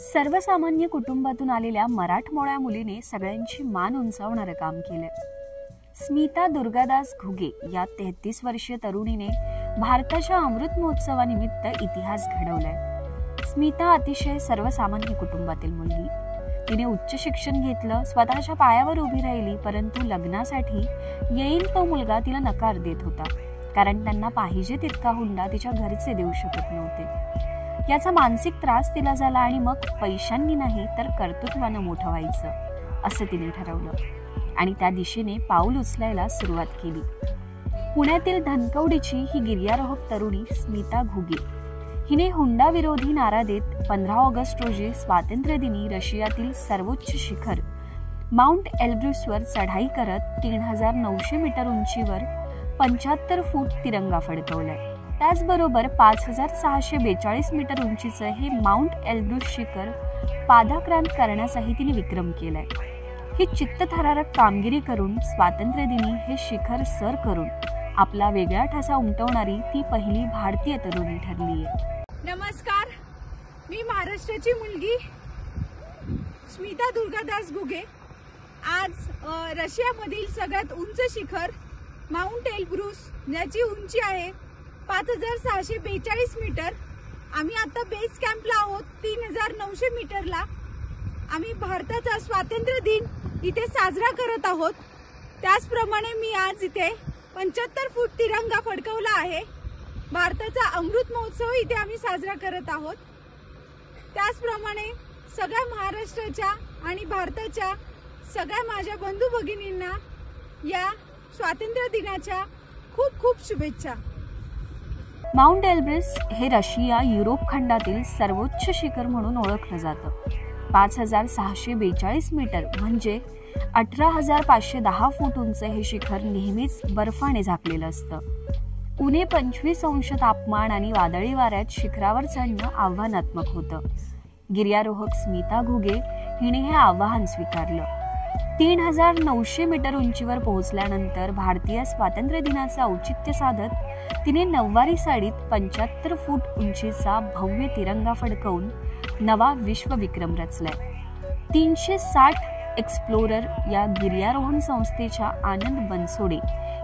सर्वसामान्य कुटुंबातून आलेल्या मराठमोळ्या मुलीने सगळ्यांची मान उंचावणारं काम केलं. स्मिता दुर्गादास घुगे या तेहतीस वर्षीय तरुणीने भारताच्या अमृत महोत्सवानिमित्त इतिहास घडवलाय. स्मिता अतिशय सर्वसामान्य कुटुंबातील मुलगी. तिने उच्च शिक्षण घेतलं स्वतःच्या पायावर उभी राहिली परंतु लग्नासाठी येईल तो मुलगा तिला नकार देत होता. कारण त्यांना पाहिजे तितका हुंडा तिच्या घरचे देऊ शकत नव्हते. याचा मानसिक त्रास तिला झाला आणि मग पैशांनी नाही तर कर्तृत्वानं मोठं व्हायचं असं तिने ठरवलं. आणि त्या दिशेने पाऊल उचलायला सुरुवात केली. पुण्यातील धनकवडीची ही गिर्यारोहक तरुणी स्मिता घुगे. हिने हुंडा विरोधी नारा देत पंधरा ऑगस्ट रोजी स्वातंत्र्यदिनी रशियातील सर्वोच्च शिखर माउंट एल्ब्रुसवर चढाई करत तीन हजार नऊशे मीटर उंचीवर पंच्याहत्तर फूट तिरंगा फडकवलाय. त्याचबरोबर पाच हजार सहाशे बेचाळीस मीटर उंचीचं हे माउंट एल्ब्रुस शिखर पादाक्रांत करण्यासाठी तिने विक्रम केलाय. ही चित्तथरारक कामगिरी करून स्वातंत्र्यदिनी हे शिखर सर करून आपला वेगळा ठसा उमटवणारी ती पहिली भारतीय तरुणी ठरली आहे नमस्कार. मी महाराष्ट्राची मुलगी स्मिता दुर्गादास घुगे. आज रशियामधील सगळ्यात उंच शिखर माउंट एल्ब्रुस ज्याची उंची आहे पाच हजार सहाशे बेचाळीस मीटर. आम्ही आता बेस कॅम्पला आहोत तीन हजार नऊशे मीटरला. आम्ही भारताचा स्वातंत्र्य दिन इथे साजरा करत आहोत. त्याचप्रमाणे मी आज इथे पंच्याहत्तर फूट तिरंगा फडकवला आहे. भारताचा अमृत महोत्सव इथे आम्ही साजरा करत आहोत. त्याचप्रमाणे सगळ्या महाराष्ट्राच्या आणि भारताच्या सगळ्या माझ्या बंधू भगिनींना या स्वातंत्र्य दिनाच्या खूप खूप शुभेच्छा. माउंट एल्ब्रिस हे रशिया युरोप खंडातील सर्वोच्च शिखर म्हणून ओळखलं जातं. पाच हजार सहाशे बेचाळीस मीटर म्हणजे अठरा हजार पाचशे दहा फूट उंच हे शिखर नेहमीच बर्फाने झाकलेलं असतं. उणे पंचवीस अंश तापमान आणि वादळी वाऱ्यात शिखरावर चढणं आव्हानात्मक होतं. गिर्यारोहक स्मिता घुगे हिने हे आव्हान स्वीकारलं. तीन हजार नऊशे मीटर उंचीवर पोहोचल्यानंतर भारतीय स्वातंत्र्य दिनाचं औचित्य साधत तिने नऊवारी साडीत पंच्याहत्तर फूट उंचीचा भव्य तिरंगा फडकवून नवा विश्वविक्रम रचलाय. तीनशे साठ एक्सप्लोरर या गिर्यारोहण संस्थेच्या आनंद बनसोडे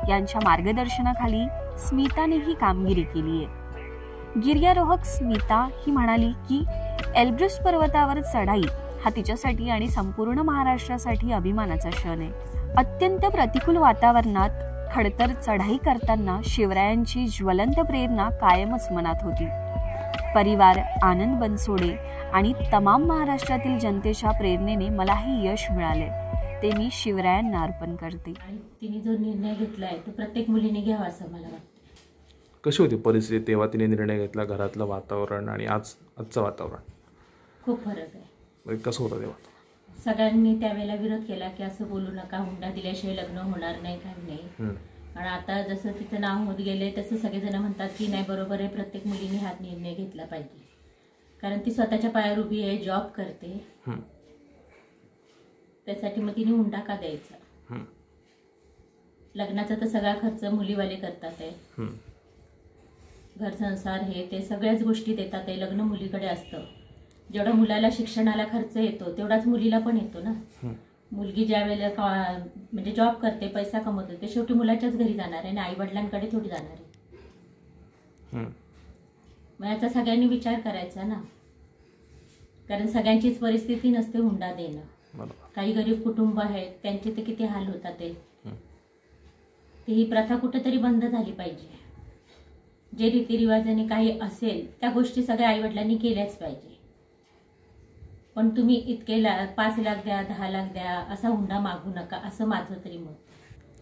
यांच्या मार्गदर्शनाखाली स्मिताने ही कामगिरी केली आहे. गिर्यारोहक स्मिता ही म्हणाली की एल्ब्रुस पर्वतावर चढाई हा तिच्यासाठी आणि संपूर्ण महाराष्ट्रासाठी अभिमानाचा क्षण आहे. अत्यंत प्रतिकूल वातावरणात खडतर चढाई करताना शिवरायांची ज्वलंत प्रेरणा कायमच मनात होती. परिवार आनंद बनसोडे आणि तमाम महाराष्ट्रातील जनतेच्या प्रेरणेने मला हे यश मिळाले. ते मी शिवरायांना अर्पण करते. तिने जो निर्णय घेतलाय तो प्रत्येक मुलीने घ्यावा असं मला वाटतं. कशी होती परिस्थिती तेव्हा तिने निर्णय घेतला घरातलं वातावरण आणि आज आजचं वातावरण? खूप फरक आहे. कसं होतं तेव्हा सगळ्यांनी त्यावेळेला विरोध केला की असं बोलू नका हुंडा दिल्याशिवाय लग्न होणार नाही काही नाही. आणि आता जसं तिचं नाव होत गेले तसं सगळेजण म्हणतात की नाही बरोबर आहे प्रत्येक मुलीने हा निर्णय घेतला पाहिजे कारण ती स्वतःच्या पायावर उभी आहे जॉब करते. त्यासाठी मग तिने हुंडा का द्यायचा. लग्नाचा तर सगळा खर्च मुलीवाले करतात आहे. घर संसार हे ते सगळ्याच गोष्टी देतात आहे लग्न मुलीकडे असतं जेवढा मुलाला शिक्षणाला खर्च येतो तेवढाच मुलीला पण येतो ना. मुलगी ज्या वेळेला म्हणजे जॉब करते पैसा कमवते ते शेवटी मुलाच्याच घरी जाणार आहे आणि आई वडिलांकडे थोडी जाणार आहे. मग याचा सगळ्यांनी विचार करायचा ना. कारण सगळ्यांचीच परिस्थिती नसते हुंडा देणं. काही गरीब कुटुंब आहेत त्यांचे ते किती हाल होतात ते. हं. ते ही प्रथा कुठेतरी बंद झाली पाहिजे. जे रीतिरिवाजाने काही असेल त्या गोष्टी सगळ्या आईवडिलांनी केल्याच पाहिजे. पण तुम्ही इतके ला पाच लाख द्या दहा लाख द्या असा हुंडा मागू नका असं माझं तरी मत.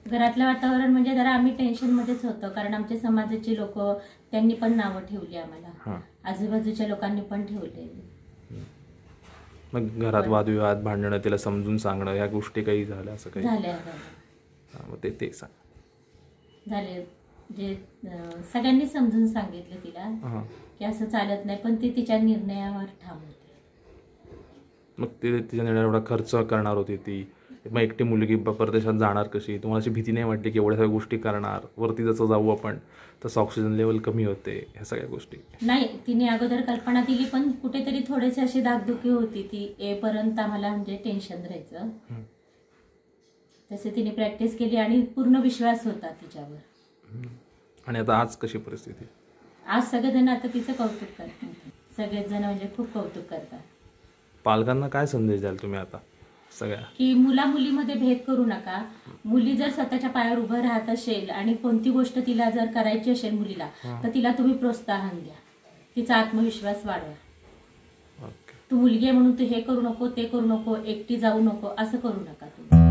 घरातलं वातावरण म्हणजे जरा आम्ही टेन्शनमध्येच होतो कारण आमच्या समाजाचे लोक त्यांनी पण नावं ठेवली आम्हाला. आजूबाजूच्या लोकांनी पण ठेवले मग घरात वादविवाद भांडणं तिला समजून सांगणं ह्या गोष्टी काही झाल्या असं काही? झाल्या ते ते सांग. झाले. जे सगळ्यांनी समजून सांगितलं तिला की असं चालत नाही पण ती तिच्या निर्णयावर ठाम होती. मग ते तिच्या एवढा खर्च करणार होती ती. मग एकटी मुलगी परदेशात जाणार कशी? तुम्हाला अशी भीती नाही वाटली की एवढ्या सगळ्या गोष्टी करणार? वरती जसं जाऊ आपण तसं ऑक्सिजन लेवल कमी होते ह्या सगळ्या गोष्टी. नाही तिने अगोदर कल्पना दिली पण कुठेतरी थोडेसे अशी दागदुखी होती ती. येपर्यंत आम्हाला म्हणजे टेन्शन राहायचं. तसे तिने प्रॅक्टिस केली आणि पूर्ण विश्वास होता तिच्यावर. आणि आता आज कशी परिस्थिती? आज सगळेजण आता तिचं कौतुक करतात. सगळेच जण म्हणजे खूप कौतुक करतात. पालकांना काय संदेश द्याल तुम्ही आता? सगळ्या? की मुला मुलीमध्ये भेद करू नका. मुली जर स्वतःच्या पायावर उभं राहत असेल आणि कोणती गोष्ट तिला जर करायची असेल मुलीला तर तिला तुम्ही प्रोत्साहन द्या. तिचा आत्मविश्वास वाढवा. तू मुलगी आहे म्हणून तू हे करू नको ते करू नको एकटी जाऊ नको असं करू नका तुम्ही.